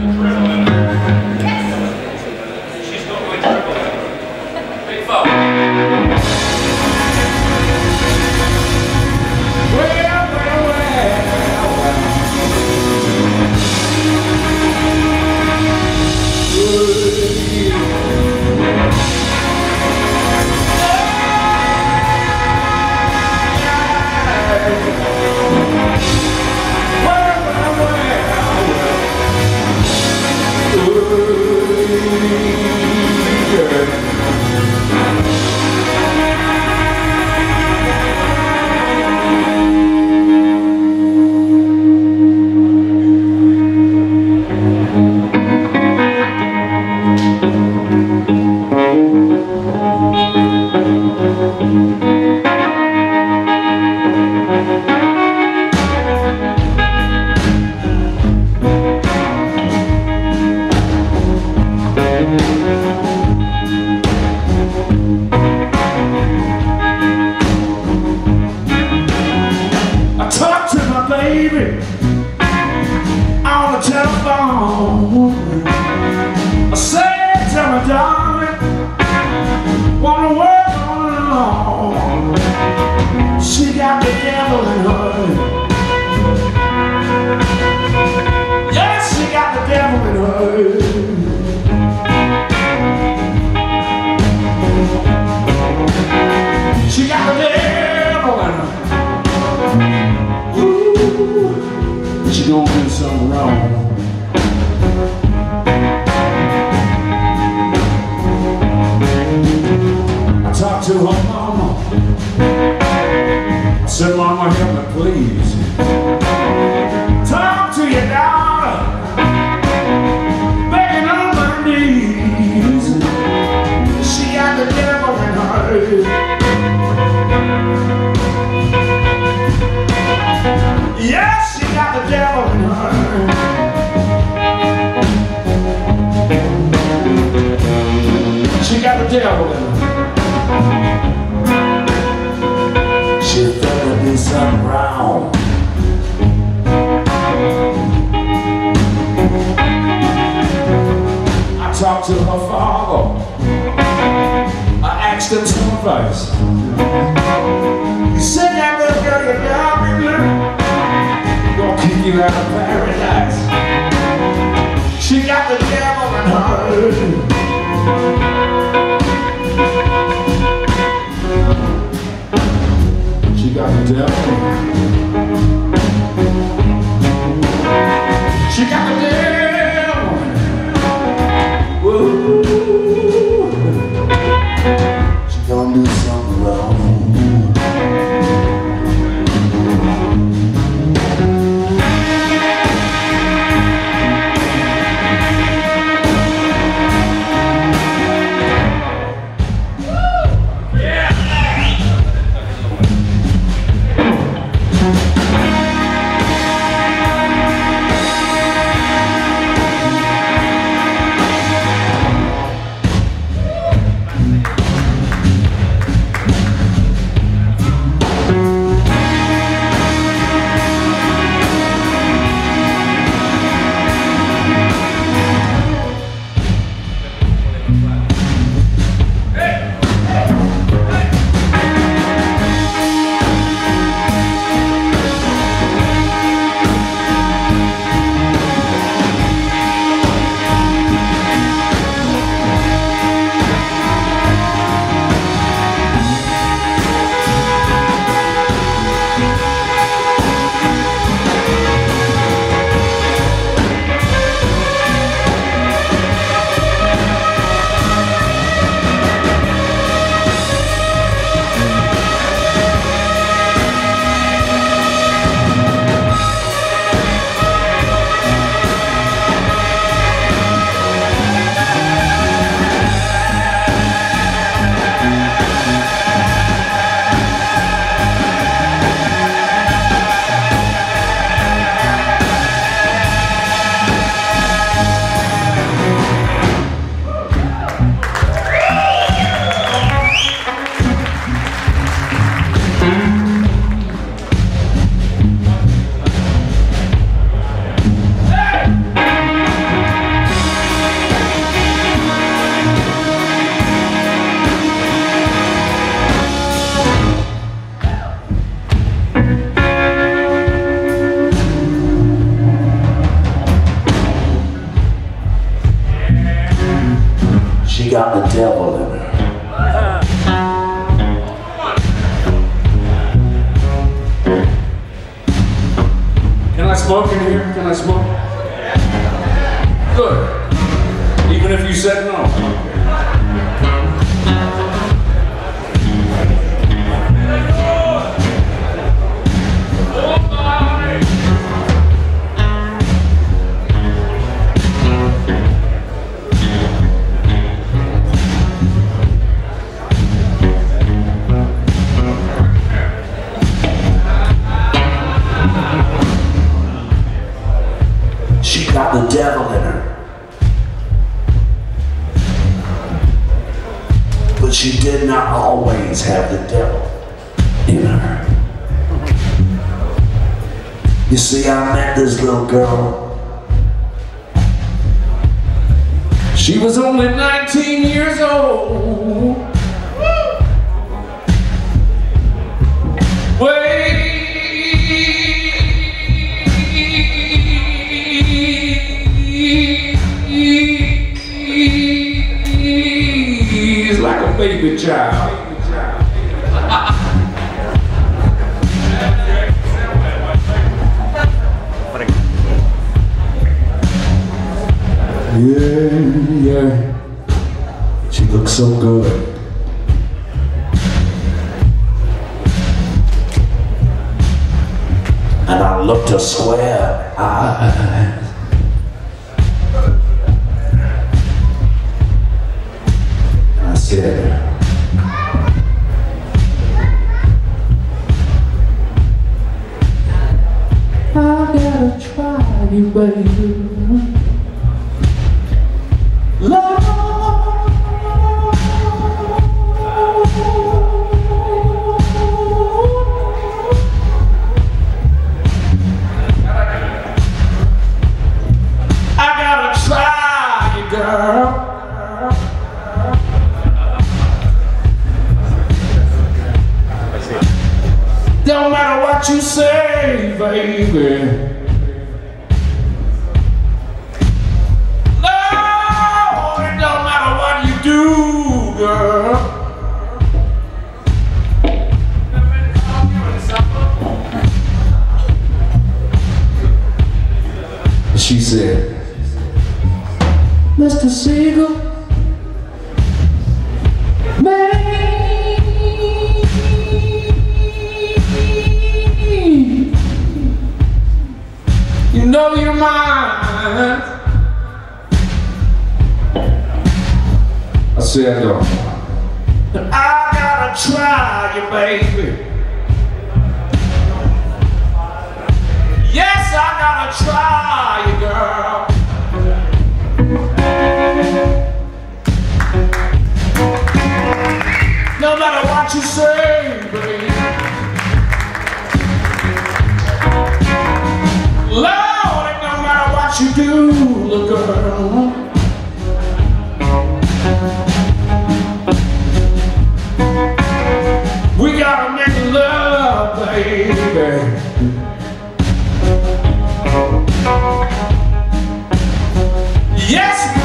Adrenaline. to home. to my father. I asked him some advice. He said, that little girl you got me gonna kick you out of paradise. She got the devil in her. She got the devil smoke in here? Can I smoke? Good. Even if you said no. Always have the devil in her. You see, I met this little girl. She was only 19 years old. Ways baby. Yeah, yeah. She looks so good. And I looked her square eyes. I said, I gotta try you, baby. You, girl. Don't matter what you say, baby. Lord, it don't matter what you do, girl. She said, Mr. Siegal, you know you're mine. I said, no. I gotta try you, baby. Yes, I gotta try you, girl. No matter what you say, baby. Lord, you do, little girl. We gotta make love, baby. Yes,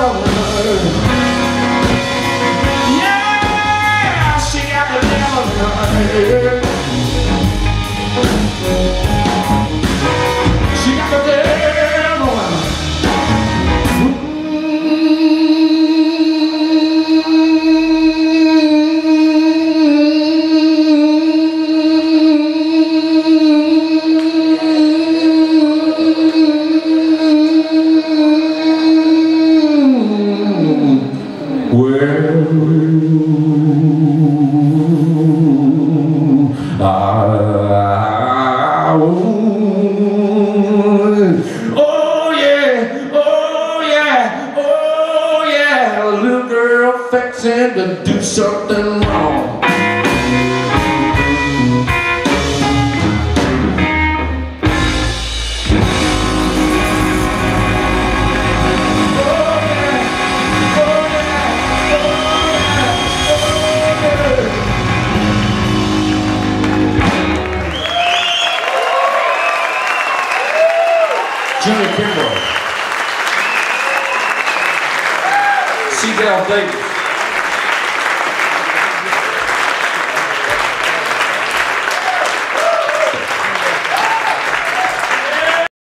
Yeah, she got the devil fixing to do something wrong. Jimmy Kimball. Seagal Davis.